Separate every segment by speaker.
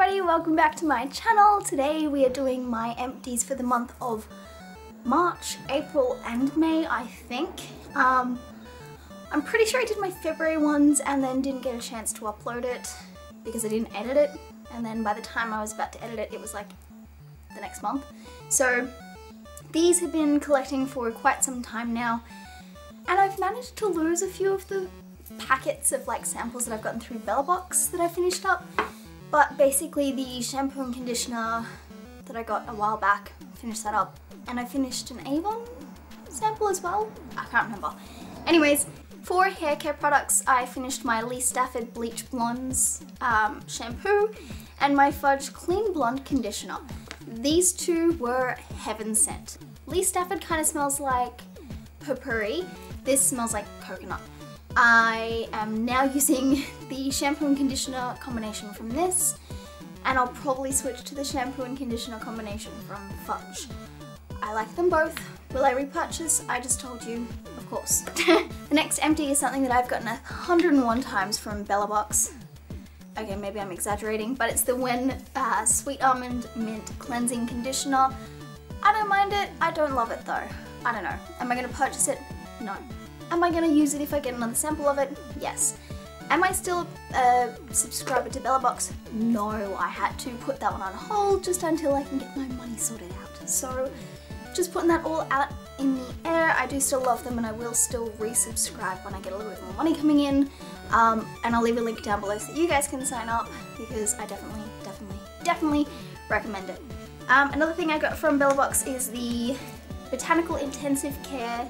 Speaker 1: everybody, welcome back to my channel. Today we are doing my empties for the month of March, April and May I think. Um, I'm pretty sure I did my February ones and then didn't get a chance to upload it because I didn't edit it and then by the time I was about to edit it it was like the next month. So these have been collecting for quite some time now and I've managed to lose a few of the packets of like samples that I've gotten through Bellabox that I finished up. But basically the shampoo and conditioner that I got a while back, finished that up. And I finished an Avon sample as well. I can't remember. Anyways, for hair care products, I finished my Lee Stafford Bleach Blondes um, shampoo and my Fudge Clean Blonde conditioner. These two were heaven sent. Lee Stafford kind of smells like potpourri. This smells like coconut. I am now using the shampoo and conditioner combination from this and I'll probably switch to the shampoo and conditioner combination from Fudge. I like them both. Will I repurchase? I just told you, of course. the next empty is something that I've gotten 101 times from Bellabox. Okay, maybe I'm exaggerating, but it's the Wen uh, Sweet Almond Mint Cleansing Conditioner. I don't mind it, I don't love it though. I don't know. Am I gonna purchase it? No. Am I going to use it if I get another sample of it? Yes. Am I still a subscriber to Bellabox? No, I had to put that one on hold just until I can get my money sorted out. So just putting that all out in the air. I do still love them and I will still resubscribe when I get a little bit more money coming in. Um, and I'll leave a link down below so that you guys can sign up because I definitely, definitely, definitely recommend it. Um, another thing I got from Bellabox is the Botanical Intensive Care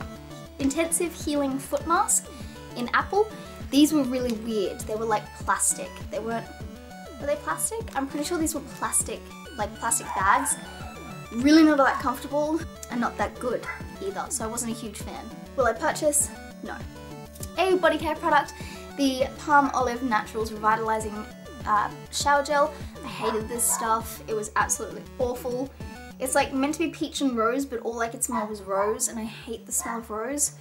Speaker 1: Intensive Healing Foot Mask in Apple. These were really weird. They were like plastic. They weren't, were they plastic? I'm pretty sure these were plastic, like plastic bags. Really not that comfortable and not that good either, so I wasn't a huge fan. Will I purchase? No. A body care product, the Palmolive Naturals Revitalizing uh, Shower Gel. I hated this stuff. It was absolutely awful. It's like meant to be peach and rose, but all I could smell was rose, and I hate the smell of rose.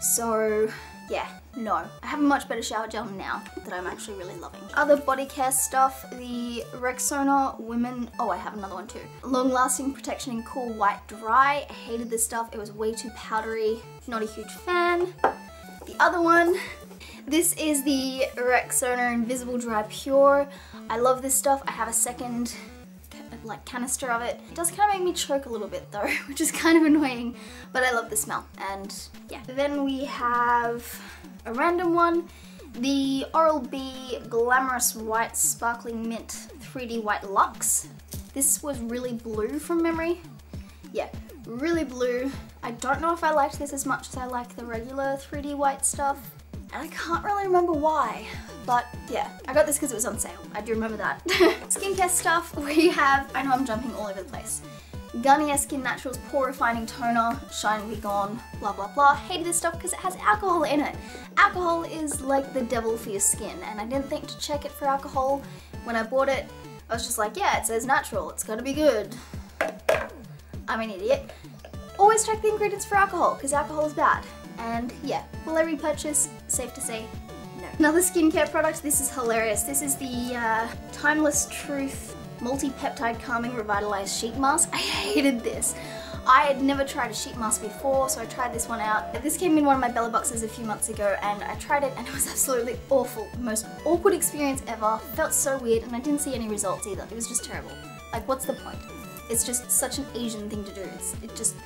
Speaker 1: So yeah, no. I have a much better shower gel now that I'm actually really loving. Other body care stuff, the Rexona Women, oh I have another one too. Long lasting protection in cool white dry. I hated this stuff, it was way too powdery. Not a huge fan. The other one, this is the Rexona Invisible Dry Pure. I love this stuff. I have a second like canister of it. It does kind of make me choke a little bit though, which is kind of annoying, but I love the smell and yeah. Then we have a random one, the Oral-B Glamorous White Sparkling Mint 3D White Luxe. This was really blue from memory. Yeah, really blue. I don't know if I liked this as much as I like the regular 3D white stuff. And I can't really remember why, but yeah, I got this because it was on sale. I do remember that. Skincare stuff, we have, I know I'm jumping all over the place. Garnier Skin Naturals Pore Refining Toner, Shine Be Gone, blah blah blah. Hated this stuff because it has alcohol in it. Alcohol is like the devil for your skin and I didn't think to check it for alcohol. When I bought it, I was just like, yeah, it says natural, it's gotta be good. I'm an idiot. Always check the ingredients for alcohol because alcohol is bad. And yeah, will I repurchase? Safe to say, no. Another skincare product, this is hilarious. This is the uh, Timeless Truth Multi-Peptide Calming Revitalized Sheet Mask. I hated this. I had never tried a sheet mask before, so I tried this one out. This came in one of my Bella boxes a few months ago, and I tried it, and it was absolutely awful. The most awkward experience ever. Felt so weird, and I didn't see any results either. It was just terrible. Like, what's the point? It's just such an Asian thing to do. It's, it just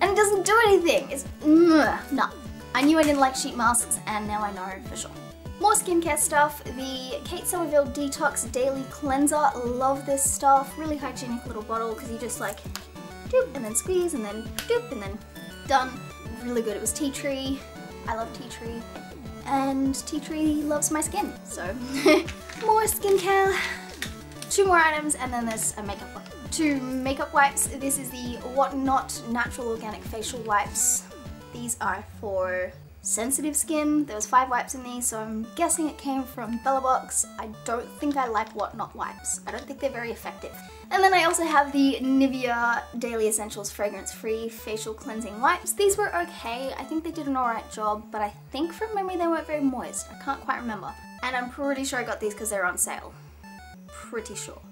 Speaker 1: and it doesn't do anything. It's, no. I knew I didn't like sheet masks and now I know for sure. More skincare stuff, the Kate Somerville Detox Daily Cleanser. Love this stuff. Really hygienic little bottle because you just like doop and then squeeze and then doop and then done. Really good. It was tea tree. I love tea tree. And tea tree loves my skin. So more skincare. Two more items and then there's a makeup one. To makeup wipes, this is the WotNot Natural Organic Facial Wipes. These are for sensitive skin. There was five wipes in these, so I'm guessing it came from Bellabox. I don't think I like WotNot wipes. I don't think they're very effective. And then I also have the Nivea Daily Essentials Fragrance Free Facial Cleansing Wipes. These were okay. I think they did an alright job, but I think from memory they weren't very moist. I can't quite remember. And I'm pretty sure I got these because they're on sale. Pretty sure.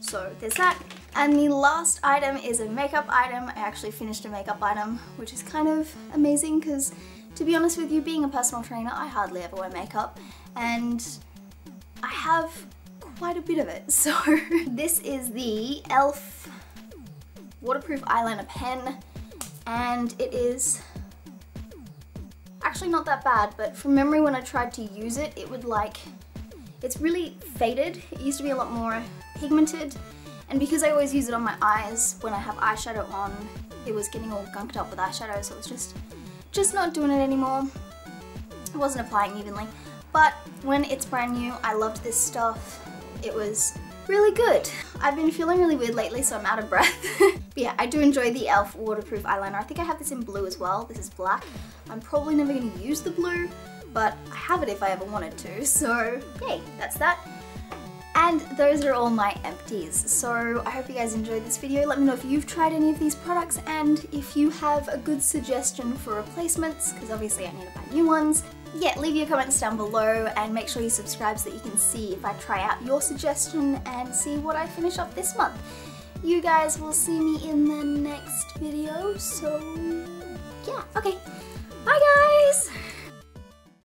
Speaker 1: So there's that. And the last item is a makeup item. I actually finished a makeup item, which is kind of amazing because to be honest with you, being a personal trainer, I hardly ever wear makeup and I have quite a bit of it. So this is the e.l.f. waterproof eyeliner pen and it is actually not that bad, but from memory when I tried to use it, it would like, it's really faded. It used to be a lot more pigmented and because I always use it on my eyes when I have eyeshadow on, it was getting all gunked up with eyeshadow, so it's just, just not doing it anymore. It wasn't applying evenly. But when it's brand new, I loved this stuff. It was really good. I've been feeling really weird lately, so I'm out of breath. but yeah, I do enjoy the e.l.f. waterproof eyeliner. I think I have this in blue as well. This is black. I'm probably never gonna use the blue, but I have it if I ever wanted to. So yay, that's that. And those are all my empties. So I hope you guys enjoyed this video. Let me know if you've tried any of these products and if you have a good suggestion for replacements, because obviously I need to buy new ones. Yeah, leave your comments down below and make sure you subscribe so that you can see if I try out your suggestion and see what I finish up this month. You guys will see me in the next video, so yeah, okay. Bye guys!